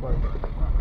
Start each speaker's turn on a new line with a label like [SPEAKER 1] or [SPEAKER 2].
[SPEAKER 1] করতে পারবে